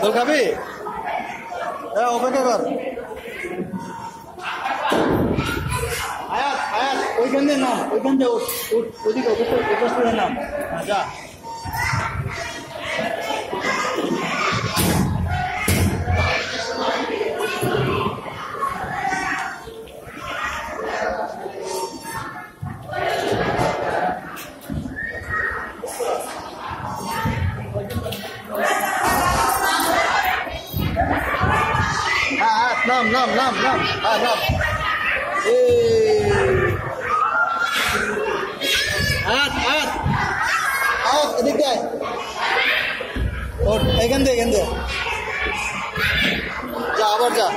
দোল খাবি? হ্যাঁ অপেক্ষা কর আয়াত আয়াত ওইখান দিয়ে নাম ওইখান দিয়ে ওদিকে নাম। হ্যাঁ, नाम नाम नाम नाम हाँ नाम हाथ हाथ हाथ दिख जाए और दे जा जा